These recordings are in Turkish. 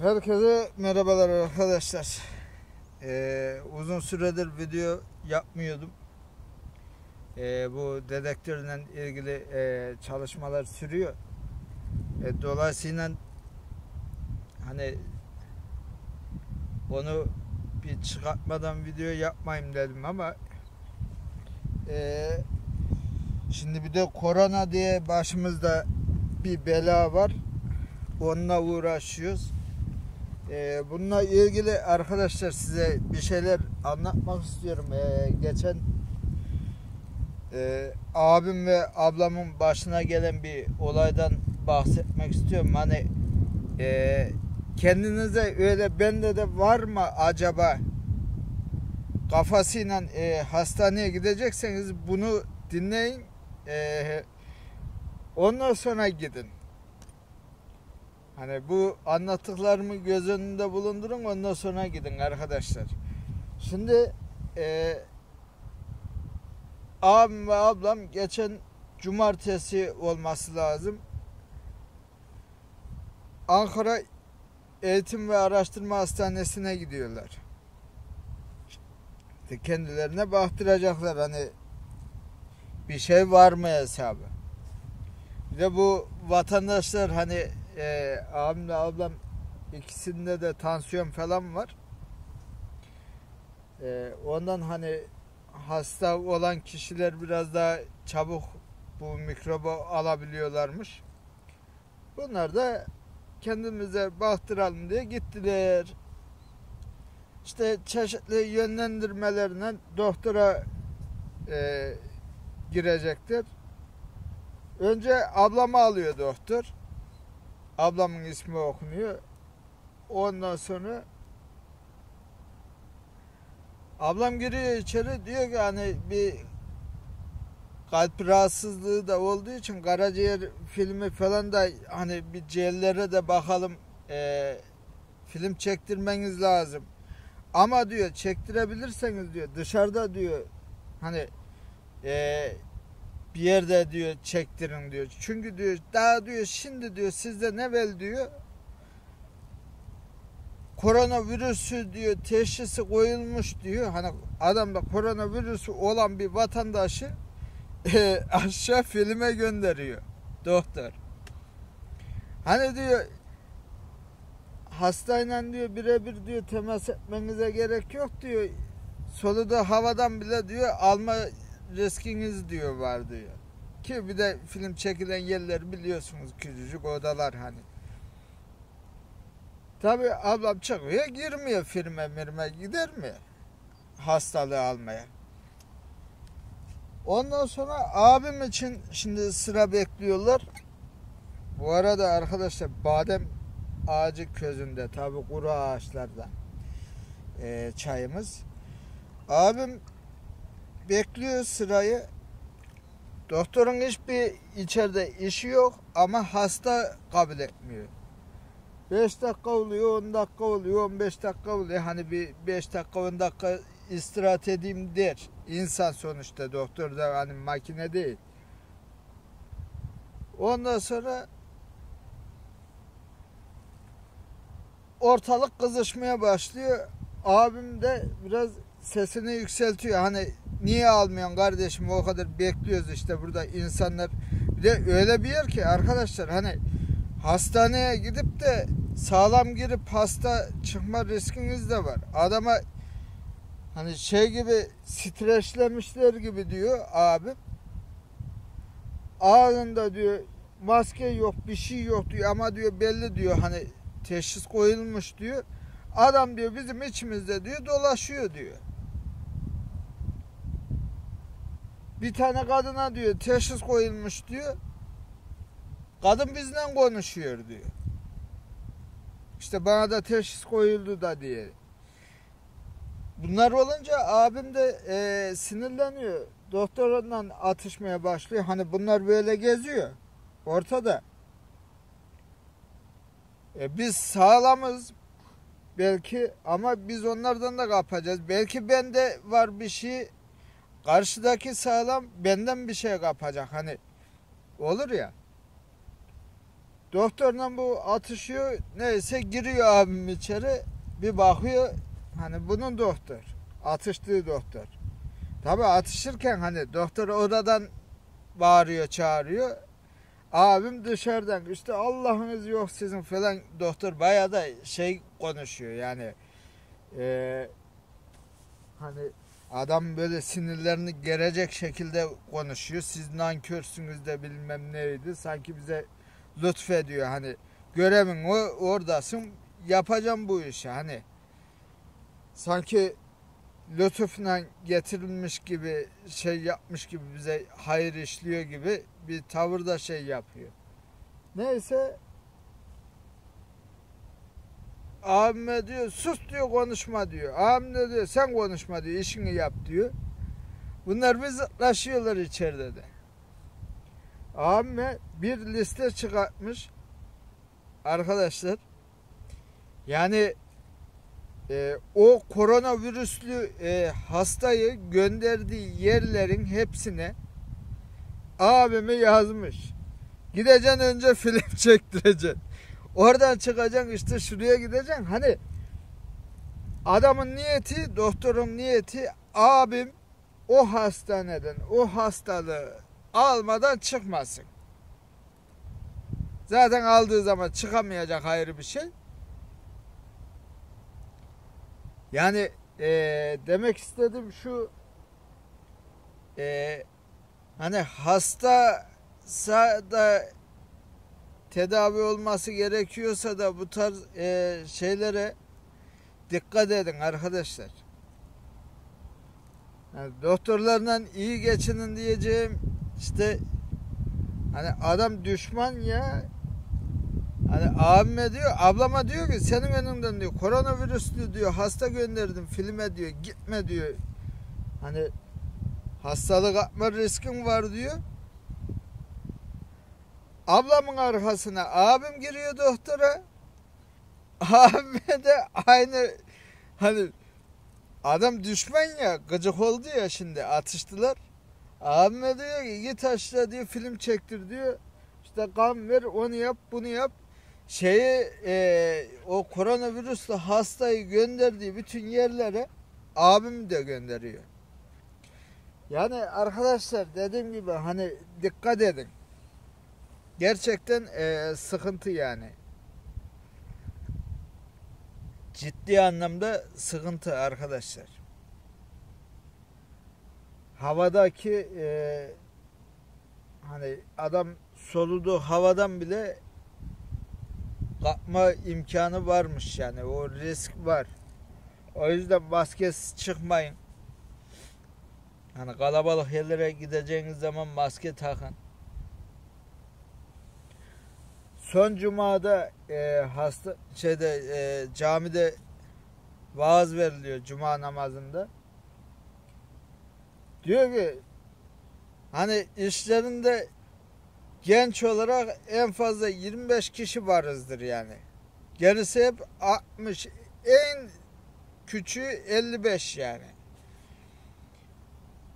Herkese merhabalar arkadaşlar. Ee, uzun süredir video yapmıyordum. Ee, bu dedektörle ilgili e, çalışmalar sürüyor. E, dolayısıyla hani onu bir çıkartmadan video yapmayayım dedim ama e, şimdi bir de korona diye başımızda bir bela var. Onunla uğraşıyoruz. Ee, bununla ilgili arkadaşlar size bir şeyler anlatmak istiyorum. Ee, geçen e, abim ve ablamın başına gelen bir olaydan bahsetmek istiyorum. Hani e, kendinize öyle bende de var mı acaba kafasıyla e, hastaneye gidecekseniz bunu dinleyin. E, ondan sonra gidin. Hani bu anlattıklarımı göz önünde bulundurun ondan sonra gidin arkadaşlar. Şimdi e, abim ve ablam geçen cumartesi olması lazım. Ankara Eğitim ve Araştırma Hastanesi'ne gidiyorlar. İşte kendilerine baktıracaklar hani bir şey var mı hesabı. Bir de bu vatandaşlar hani e, abimle ablam ikisinde de tansiyon falan var. E, ondan hani hasta olan kişiler biraz daha çabuk bu mikrobu alabiliyorlarmış. Bunlar da kendimize baktıralım diye gittiler. İşte çeşitli yönlendirmelerine doktora e, girecektir. Önce ablamı alıyor doktor. Ablamın ismi okunuyor. Ondan sonra ablam giriyor içeri diyor ki hani bir kalp rahatsızlığı da olduğu için karaciğer filmi falan da hani bir ciğerlere de bakalım e, film çektirmeniz lazım. Ama diyor çektirebilirseniz diyor dışarıda diyor hani e, bir yerde diyor çektirin diyor. Çünkü diyor daha diyor şimdi diyor sizde ne vel diyor koronavirüsü diyor teşhisi koyulmuş diyor. Hani adamda koronavirüsü olan bir vatandaşı e, aşağı filme gönderiyor doktor. Hani diyor hastayla diyor birebir diyor temas etmenize gerek yok diyor. Soluda havadan bile diyor alma riskiniz diyor var diyor. Ki bir de film çekilen yerler biliyorsunuz küçücük odalar hani. Tabi ablam çıkıyor girmiyor firme mirme gider mi? Hastalığı almaya. Ondan sonra abim için şimdi sıra bekliyorlar. Bu arada arkadaşlar badem ağacı közünde tabi kuru ağaçlarda e, çayımız. Abim bekliyor sırayı. Doktorun hiçbir içeride işi yok ama hasta kabul etmiyor. 5 dakika oluyor, 10 dakika oluyor, 15 dakika oluyor. Hani bir 5 dakika, 10 dakika istirahat edeyim der. İnsan sonuçta doktor da hani makine değil. Ondan sonra ortalık kızışmaya başlıyor. Abim de biraz sesini yükseltiyor. Hani niye almıyorsun kardeşim o kadar bekliyoruz işte burada insanlar. Bir de öyle bir yer ki arkadaşlar hani hastaneye gidip de sağlam girip hasta çıkma riskiniz de var. Adama hani şey gibi streçlemişler gibi diyor abi. Ağzında diyor maske yok bir şey yok diyor ama diyor belli diyor hani teşhis koyulmuş diyor. Adam diyor bizim içimizde diyor dolaşıyor diyor. Bir tane kadına diyor teşhis koyulmuş diyor. Kadın bizden konuşuyor diyor. İşte bana da teşhis koyuldu da diye. Bunlar olunca abim de e, sinirleniyor. Doktorla atışmaya başlıyor. Hani bunlar böyle geziyor. Ortada. E, biz sağlamız belki ama biz onlardan da kapacağız. Belki bende var bir şey karşıdaki sağlam benden bir şey kapacak. Hani olur ya. Doktorla bu atışıyor. Neyse giriyor abim içeri. Bir bakıyor. Hani bunun doktor. Atıştığı doktor. Tabi atışırken hani doktor oradan bağırıyor çağırıyor. Abim dışarıdan işte Allah'ınız yok sizin falan doktor bayağı da şey konuşuyor yani e, hani adam böyle sinirlerini gerecek şekilde konuşuyor. Siz nankörsünüz de bilmem neydi. Sanki bize lütfediyor hani görevin o oradasın yapacağım bu işi hani sanki lütufla getirilmiş gibi şey yapmış gibi bize hayır işliyor gibi bir tavırda şey yapıyor. Neyse abime diyor sus diyor konuşma diyor. Abim de diyor sen konuşma diyor işini yap diyor. Bunlar biz zıtlaşıyorlar içeride de. Abime bir liste çıkartmış arkadaşlar. Yani e, o koronavirüslü e, hastayı gönderdiği yerlerin hepsine abimi yazmış. Gideceksin önce film çektireceksin. Oradan çıkacaksın işte şuraya gideceksin. Hani adamın niyeti, doktorun niyeti abim o hastaneden o hastalığı almadan çıkmasın. Zaten aldığı zaman çıkamayacak ayrı bir şey. Yani e, demek istedim şu e, hani hasta da tedavi olması gerekiyorsa da bu tarz e, şeylere dikkat edin arkadaşlar. Yani doktorlarla iyi geçinin diyeceğim işte hani adam düşman ya Hani abime diyor, ablama diyor ki senin önünden diyor koronavirüslü diyor hasta gönderdim filme diyor gitme diyor. Hani hastalık atma riskin var diyor. Ablamın arkasına abim giriyor doktora. Abime de aynı hani adam düşman ya gıcık oldu ya şimdi atıştılar. Abime diyor ki git aşağı diyor film çektir diyor. İşte kan ver onu yap bunu yap şeyi e, o koronavirüsle hastayı gönderdiği bütün yerlere abim de gönderiyor. Yani arkadaşlar dediğim gibi hani dikkat edin. Gerçekten e, sıkıntı yani. Ciddi anlamda sıkıntı arkadaşlar. Havadaki e, hani adam soluduğu havadan bile kapma imkanı varmış yani o risk var. O yüzden maskesiz çıkmayın. Hani kalabalık yerlere gideceğiniz zaman maske takın. Son cumada e, hasta şeyde e, camide vaaz veriliyor cuma namazında. Diyor ki hani işlerinde genç olarak en fazla 25 kişi varızdır yani. Gerisi hep 60 en küçüğü 55 yani.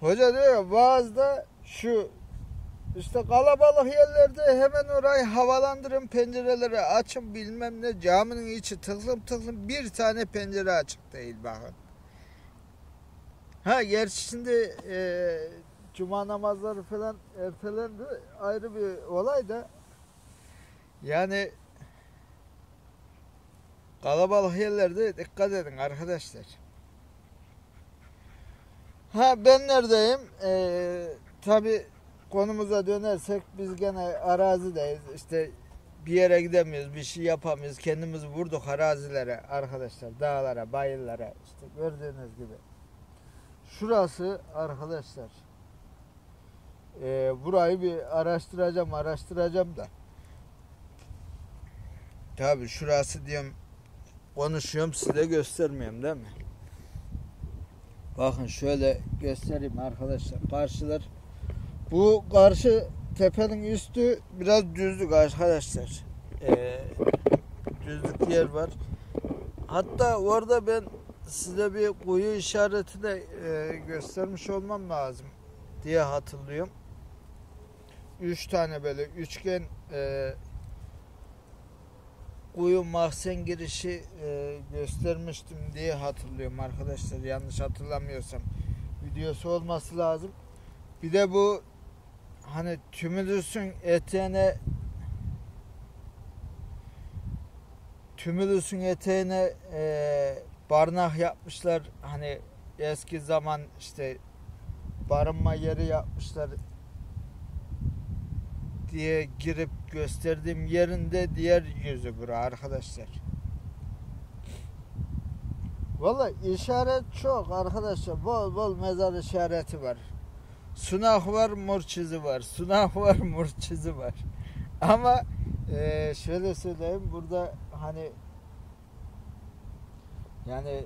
Hoca diyor vaazda şu işte kalabalık yerlerde hemen orayı havalandırın pencereleri açın bilmem ne caminin içi tıklım tıklım bir tane pencere açık değil bakın. Ha gerçi şimdi e, cuma namazları falan ertelendi ayrı bir olay da yani kalabalık yerlerde dikkat edin arkadaşlar. Ha ben neredeyim? Ee, Tabi konumuza dönersek biz gene arazideyiz. İşte bir yere gidemiyoruz, bir şey yapamıyoruz. Kendimizi vurduk arazilere arkadaşlar, dağlara, bayırlara. işte gördüğünüz gibi. Şurası arkadaşlar e, burayı bir araştıracağım araştıracağım da. Tabi şurası diyorum konuşuyorum size göstermiyorum değil mi? Bakın şöyle göstereyim arkadaşlar. Karşılar bu karşı tepenin üstü biraz düzlük arkadaşlar. Ee, düzlük yer var. Hatta orada ben size bir kuyu işareti de e, göstermiş olmam lazım diye hatırlıyorum üç tane böyle üçgen e, kuyu mahzen girişi e, göstermiştim diye hatırlıyorum arkadaşlar. Yanlış hatırlamıyorsam. Videosu olması lazım. Bir de bu hani tümülüsün eteğine tümülüsün eteğine e, barınak yapmışlar. Hani eski zaman işte barınma yeri yapmışlar diye girip gösterdiğim yerinde diğer yüzü bura arkadaşlar. Valla işaret çok arkadaşlar. Bol bol mezar işareti var. Sunak var, murçizi var. Sunak var, murçizi var. Ama e, şöyle söyleyeyim burada hani yani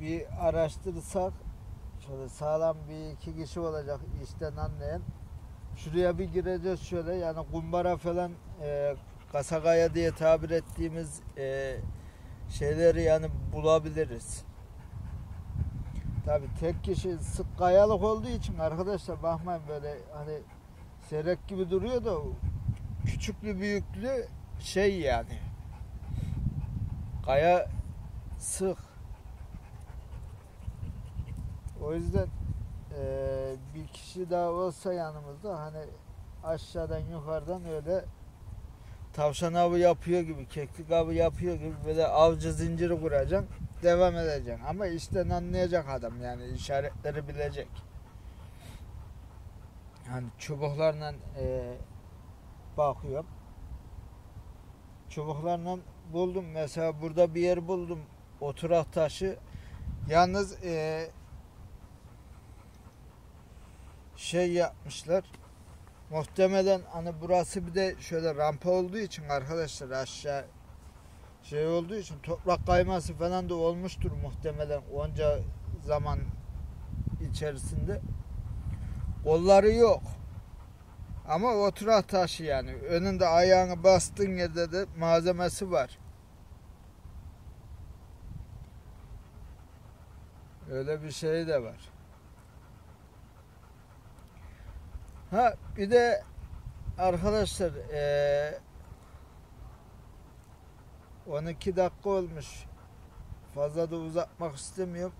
bir araştırsak şöyle sağlam bir iki kişi olacak işten anlayan şuraya bir gireceğiz şöyle yani kumbara falan e, kasagaya diye tabir ettiğimiz e, şeyleri yani bulabiliriz. Tabi tek kişi sık kayalık olduğu için arkadaşlar bakmayın böyle hani seyrek gibi duruyor da küçüklü büyüklü şey yani. Kaya sık. O yüzden e, bir kişi daha olsa yanımızda hani aşağıdan yukarıdan öyle tavşan avı yapıyor gibi, keklik avı yapıyor gibi böyle avcı zinciri kuracaksın, devam edeceksin. Ama işten anlayacak adam yani işaretleri bilecek. Hani çubuklarla e, bakıyorum. Çubuklarla buldum. Mesela burada bir yer buldum. Oturak taşı. Yalnız e, şey yapmışlar. Muhtemelen hani burası bir de şöyle rampa olduğu için arkadaşlar aşağı şey olduğu için toprak kayması falan da olmuştur muhtemelen onca zaman içerisinde. Kolları yok. Ama oturak taşı yani. Önünde ayağını bastığın yerde de malzemesi var. Öyle bir şey de var. Ha bir de arkadaşlar ee, 12 dakika olmuş. Fazla da uzatmak istemiyorum.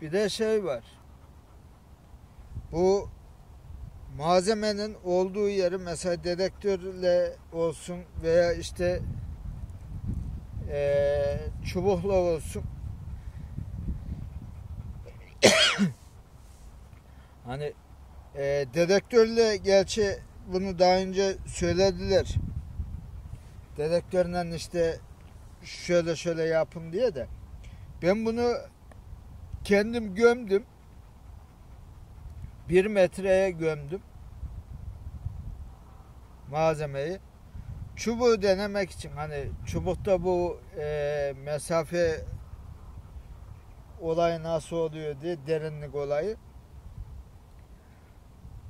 Bir de şey var. Bu malzemenin olduğu yeri mesela dedektörle olsun veya işte ee, çubukla olsun hani e, dedektörle gerçi bunu daha önce söylediler. Dedektörle işte şöyle şöyle yapın diye de ben bunu kendim gömdüm. Bir metreye gömdüm malzemeyi. Çubuğu denemek için hani çubukta bu e, mesafe olayı nasıl oluyor diye derinlik olayı.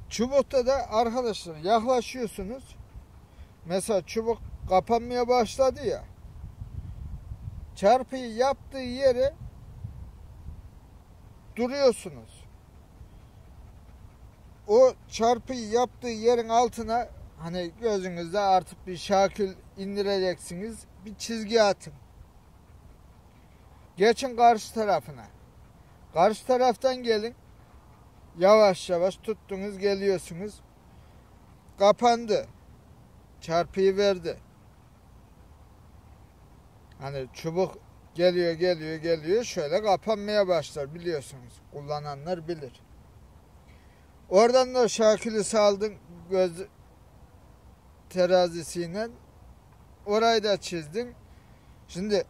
Çubukta da arkadaşlar yaklaşıyorsunuz. Mesela çubuk kapanmaya başladı ya. Çarpıyı yaptığı yere duruyorsunuz. O çarpıyı yaptığı yerin altına hani gözünüzde artık bir şakil indireceksiniz. Bir çizgi atın. Geçin karşı tarafına. Karşı taraftan gelin. Yavaş yavaş tuttunuz geliyorsunuz. Kapandı. Çarpıyı verdi. Hani çubuk geliyor geliyor geliyor şöyle kapanmaya başlar biliyorsunuz. Kullananlar bilir. Oradan da şakili saldın göz terazisiyle orayı da çizdin. Şimdi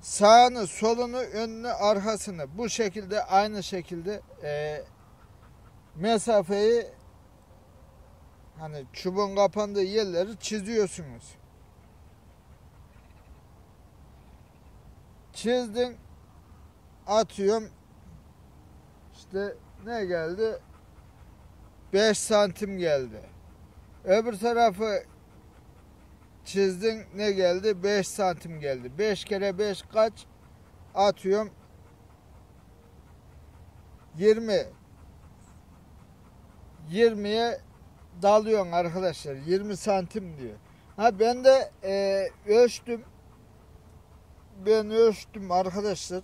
sağını, solunu, önünü, arkasını bu şekilde aynı şekilde e, mesafeyi hani çubuğun kapandığı yerleri çiziyorsunuz. Çizdin atıyorum işte ne geldi 5 santim geldi. Öbür tarafı çizdin ne geldi? 5 santim geldi. 5 kere 5 kaç? Atıyorum 20 20'ye dalıyorsun arkadaşlar. 20 santim diyor. Ha ben de e, ölçtüm. Ben ölçtüm arkadaşlar.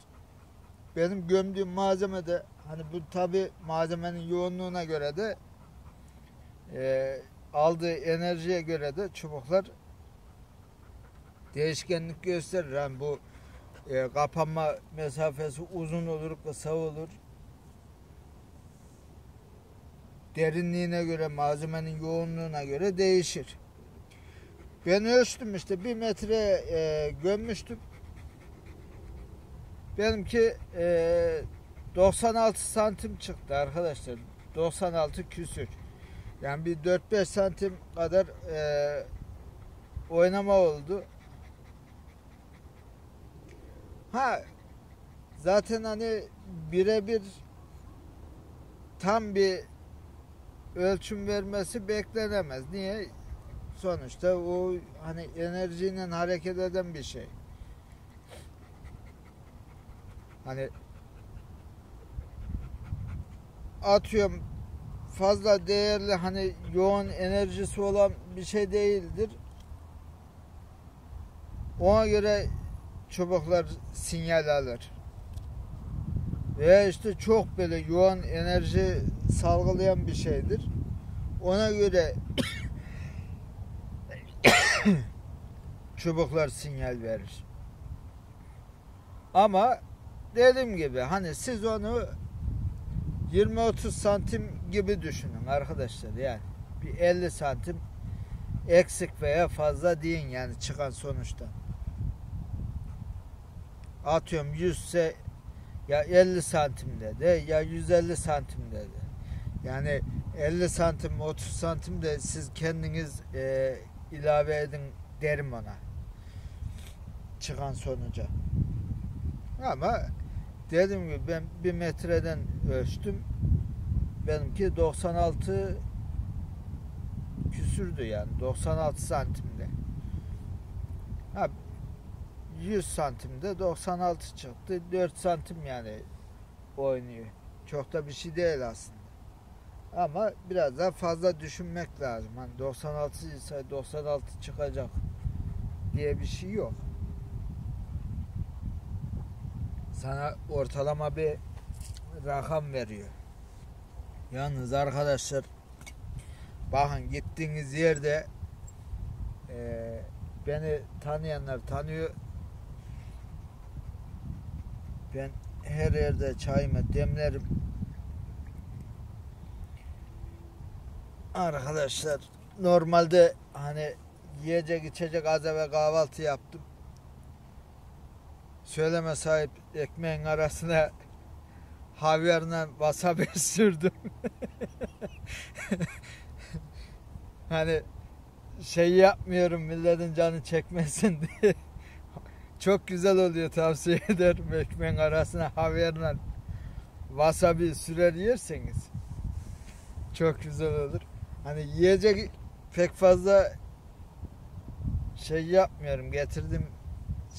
Benim gömdüğüm malzemede hani bu tabi malzemenin yoğunluğuna göre de e, aldığı enerjiye göre de çubuklar değişkenlik gösterir. Yani bu e, kapanma mesafesi uzun olur, kısa olur. Derinliğine göre, malzemenin yoğunluğuna göre değişir. Ben ölçtüm işte bir metre e, gömmüştüm. Benimki e, 96 santim çıktı arkadaşlar. 96 küsür. Yani bir 4-5 santim kadar e, oynama oldu. Ha zaten hani birebir tam bir ölçüm vermesi beklenemez. Niye? Sonuçta o hani enerjiyle hareket eden bir şey. Hani atıyorum fazla değerli hani yoğun enerjisi olan bir şey değildir. Ona göre çubuklar sinyal alır. Veya işte çok böyle yoğun enerji salgılayan bir şeydir. Ona göre çubuklar sinyal verir. Ama dediğim gibi hani siz onu 20-30 santim gibi düşünün arkadaşlar yani. Bir 50 santim eksik veya fazla deyin yani çıkan sonuçta. Atıyorum 100 ise ya 50 santimde de ya 150 santimde de. Yani 50 santim 30 santim de siz kendiniz e, ilave edin derim ona. Çıkan sonuca. Ama dediğim gibi ben bir metreden ölçtüm. Benimki 96 küsürdü yani 96 santimde. Ha 100 santimde 96 çıktı. 4 santim yani oynuyor. Çok da bir şey değil aslında. Ama biraz daha fazla düşünmek lazım. Hani 96 ise 96 çıkacak diye bir şey yok. Sana ortalama bir rakam veriyor. Yalnız arkadaşlar bakın gittiğiniz yerde e, beni tanıyanlar tanıyor. Ben her yerde çayımı demlerim. Arkadaşlar normalde hani yiyecek içecek az evvel kahvaltı yaptım. Söyleme sahip ekmeğin arasına havyarla wasabi sürdüm. hani şey yapmıyorum milletin canı çekmesin diye. Çok güzel oluyor tavsiye ederim ekmeğin arasına havyarla wasabi sürer yerseniz. Çok güzel olur. Hani yiyecek pek fazla şey yapmıyorum. Getirdim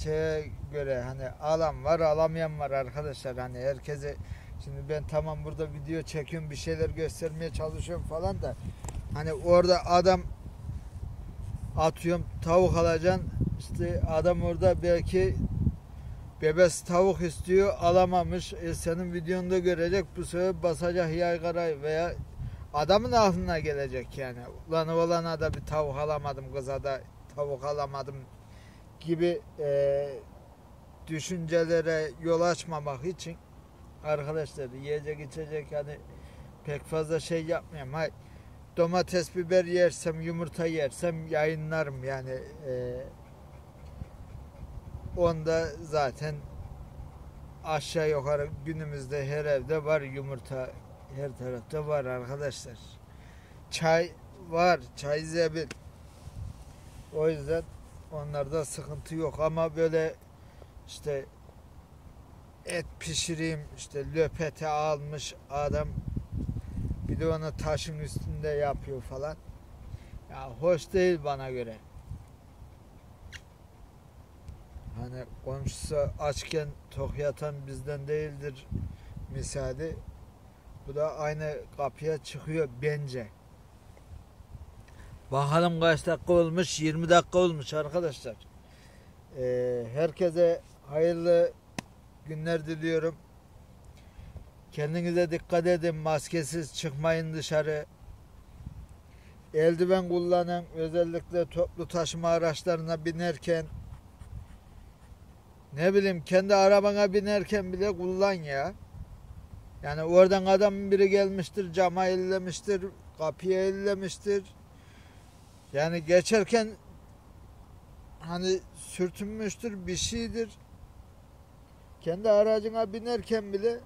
şeye göre hani alan var alamayan var arkadaşlar. Hani herkese şimdi ben tamam burada video çekiyorum bir şeyler göstermeye çalışıyorum falan da hani orada adam atıyorum tavuk alacaksın işte adam orada belki bebes tavuk istiyor alamamış e, senin videonda görecek bu sefer basacak yaygara veya adamın aklına gelecek yani ulan oğlana da bir tavuk alamadım kıza da tavuk alamadım gibi e, düşüncelere yol açmamak için arkadaşlar yiyecek içecek yani pek fazla şey yapmıyorum. Hay, domates biber yersem yumurta yersem yayınlarım yani e, onda zaten aşağı yukarı günümüzde her evde var yumurta her tarafta var arkadaşlar. Çay var, çay zebil. O yüzden onlarda sıkıntı yok ama böyle işte et pişireyim işte löpete almış adam bir de onu taşın üstünde yapıyor falan. Ya hoş değil bana göre. Hani komşusu açken tok yatan bizden değildir misali. Bu da aynı kapıya çıkıyor bence. Bakalım kaç dakika olmuş? 20 dakika olmuş arkadaşlar. Ee, herkese hayırlı günler diliyorum. Kendinize dikkat edin. Maskesiz çıkmayın dışarı. Eldiven kullanın. Özellikle toplu taşıma araçlarına binerken ne bileyim kendi arabana binerken bile kullan ya. Yani oradan adamın biri gelmiştir, cama ellemiştir, kapıya ellemiştir. Yani geçerken hani sürtünmüştür, bir şeydir. Kendi aracına binerken bile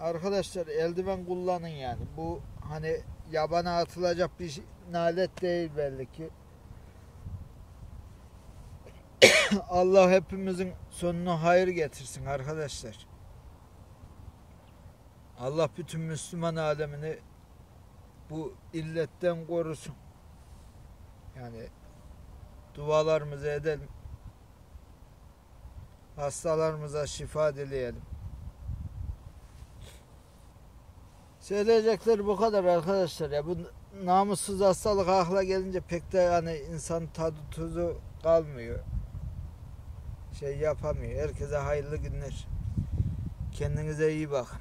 arkadaşlar eldiven kullanın yani. Bu hani yabana atılacak bir şey, nalet değil belli ki. Allah hepimizin sonunu hayır getirsin arkadaşlar. Allah bütün Müslüman alemini bu illetten korusun. Yani dualarımızı edelim. Hastalarımıza şifa dileyelim. Söyleyecekler bu kadar arkadaşlar ya bu namussuz hastalık akla gelince pek de hani insan tadı tuzu kalmıyor. Şey yapamıyor. Herkese hayırlı günler. Kendinize iyi bakın.